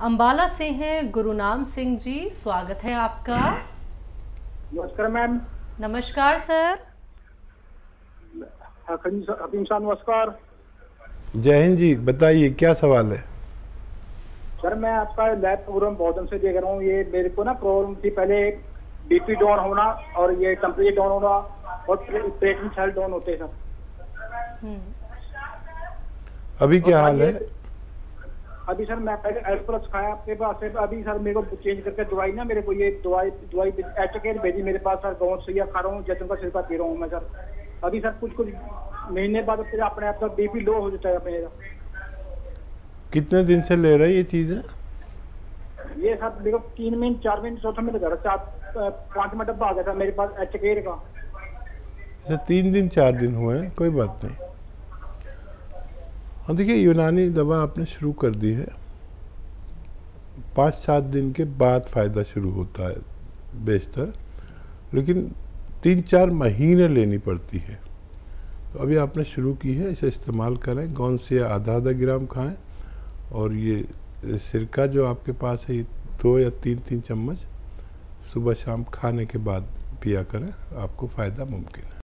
अंबाला से हैं गुरुनाम सिंह जी स्वागत है आपका। नमस्कार मैम। नमस्कार सर। हकीम साहब नमस्कार। जय हिंद जी बताइए क्या सवाल है? सर मैं आपका लैब प्रोग्राम बहुत दिन से देख रहा हूँ। ये मेरे को ना प्रॉब्लम थी पहले बीपी डाउन होना और ये टेम्परेचर डाउन होना और डाउन होते सर। हम्म, अभी क्या हाल है? अभी सर मैं पहले एल प्लस खाया आपके पास से अभी सर मेरे को चेंज करके दवाई ना मेरे को ये दवाई दवाई एच केयर भेजी मेरे पास सर गाँव से खा रहा हूँ जैतन का सिरका पी रहा हूँ मैं सर। अभी सर कुछ कुछ महीने बाद फिर अपने आप का बीपी लो हो जाता है मेरा कितने दिन से ले रहे ये चीज़ें? ये सर मेरे को तीन महीने चार महीने चौथा महीने लगा चार पाँच मिनट डब्बा आ गया था मेरे पास एच केयर का। अच्छा तीन दिन चार दिन हुए हैं कोई बात नहीं। हाँ देखिए, यूनानी दवा आपने शुरू कर दी है। पाँच सात दिन के बाद फ़ायदा शुरू होता है, बेशतर। लेकिन तीन चार महीने लेनी पड़ती है। तो अभी आपने शुरू की है, इसे इस्तेमाल करें। कौन से आधा आधा ग्राम खाएँ और ये सिरका जो आपके पास है, ये दो या तीन तीन चम्मच सुबह शाम खाने के बाद पिया करें, आपको फ़ायदा मुमकिन है।